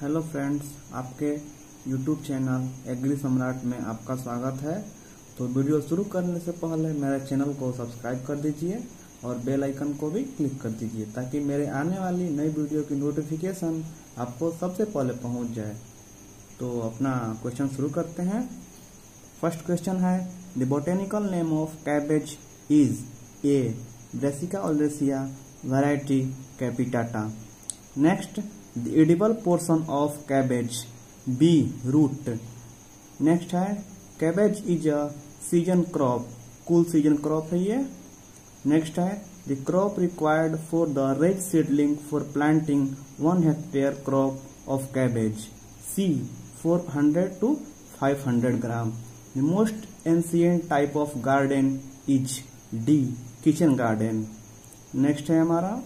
Hello friends आपके YouTube channel agri Samrat में आपका स्वागत है तो वीडियो शुरू करने से पहले मेरे चैनल को सब्सक्राइब कर दीजिए और बेल आइकन को भी क्लिक कर दीजिए ताकि मेरे आने वाली नई वीडियो की नोटिफिकेशन आपको सबसे पहले पहुंच जाए तो अपना क्वेश्चन शुरू करते हैं फर्स्ट क्वेश्चन है the botanical name of cabbage is a brassica oleracea variety capitata next the edible portion of cabbage be root next है cabbage is a season crop cool season crop है ये next है the crop required for the red seedling for planting one hectare crop of cabbage C 400 to 500 gram the most ancient type of garden is the kitchen garden next है हमारा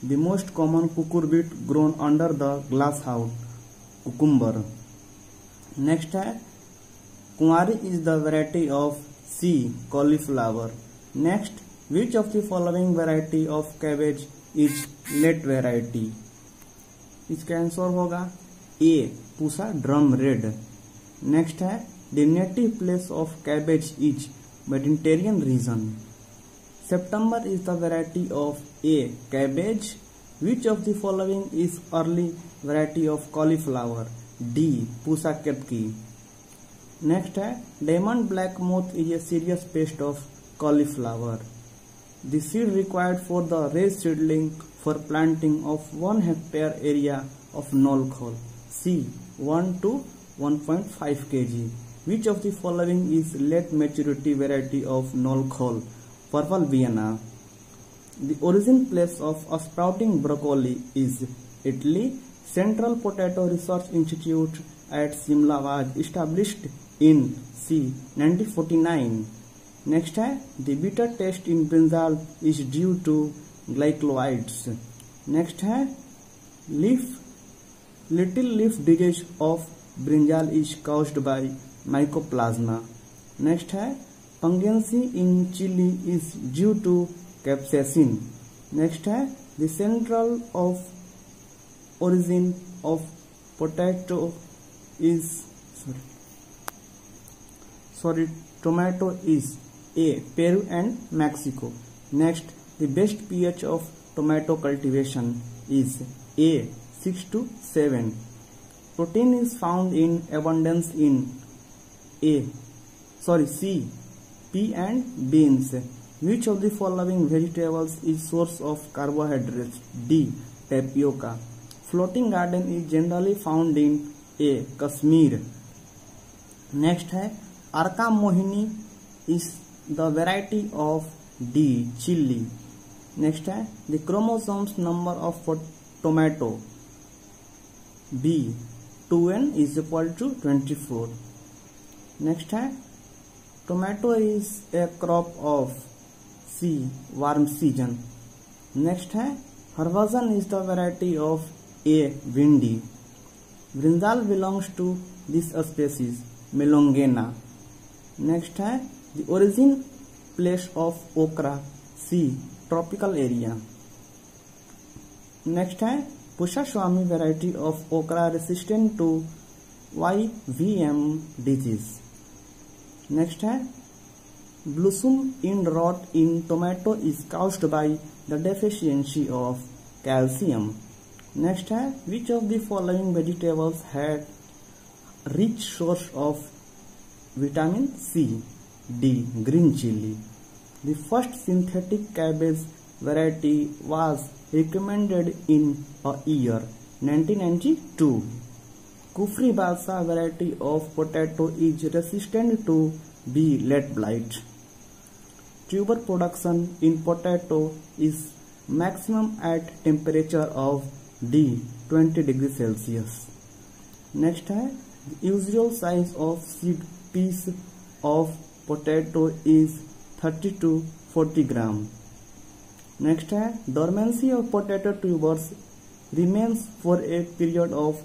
The most common cucurbit grown under the glass house cucumber. Next है कुंवारी is the variety of C cauliflower. Next which of the following variety of cabbage is late variety? इसका answer होगा A Pusa drum red next है the native place of cabbage is Mediterranean region September is the variety of A. Cabbage. Which of the following is early variety of cauliflower? D. Pusa kepki. Next, uh, diamond black moth is a serious pest of cauliflower. The seed required for the raised seedling for planting of 1 hectare area of nolcol. C. 1 to 1.5 kg. Which of the following is late maturity variety of nolcol? purple Vienna. The origin place of a sprouting broccoli is Italy. Central Potato Research Institute at Simla was established in C 1949. Next है the bitter taste in brinjal is due to glycoalkaloids next है leaf little leaf disease of brinjal is caused by mycoplasma next है Pungency in chili is due to capsaicin. Next hai the central of origin of potato is tomato is A. Peru and Mexico. Next, the best pH of tomato cultivation is A. 6 to 7. Protein is found in abundance in C. pea and beans. Which of the following vegetables is source of carbohydrates? D. Tapioca. Floating garden is generally found in A. Kashmir. Next है Arka Mohini is the variety of the chilli next है the chromosomes number of tomato B two n is equal to twenty four next है tomato is a crop of C warm season next है हरवाजन is the variety of A bhindi brinjal belongs to this species melongena next है the origin place of okra C tropical area next है Pusa Sawani variety of okra resistant to Y V M disease next है blossom in rot in tomato is caused by the deficiency of calcium next है which of the following vegetables had rich source of vitamin C D green chili the first synthetic cabbage variety was recommended in a year 1992 Kufri balsa variety of potato is resistant to bee let blight. Tuber production in potato is maximum at temperature of D 20 degree Celsius. Next, usual size of seed piece of potato is 30 to 40 gram. Next, dormancy of potato tubers remains for a period of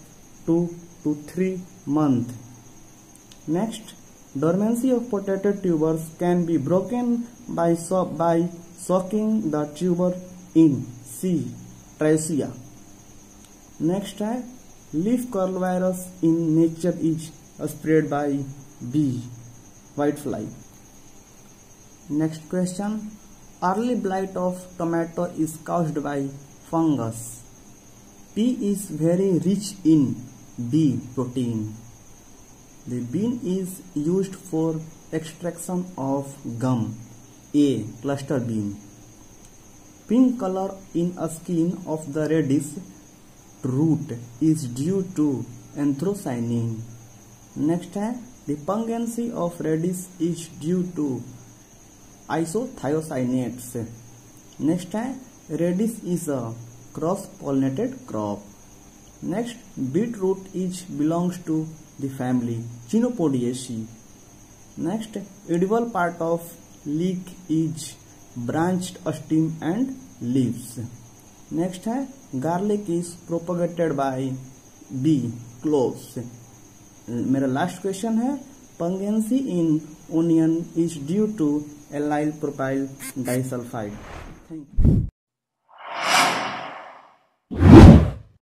2 to 3 month. Next, dormancy of potato tubers can be broken by, so by soaking the tuber in C. Triosia. Next uh, leaf curl virus in nature is spread by B whitefly. Next question, early blight of tomato is caused by fungus. P is very rich in B. Protein The bean is used for extraction of gum. A. Cluster bean Pink color in a skin of the radish root is due to anthocyanin. Next the pungency of radish is due to isothiocyanates. Next है radish is a cross pollinated crop. Next, beetroot is belongs to the family Chinopodiaceae. Next, edible part of leek is branched stem and leaves. Next है garlic is propagated by B cloves मेरा last question है pungency in onion is due to allyl propyl disulphide thank you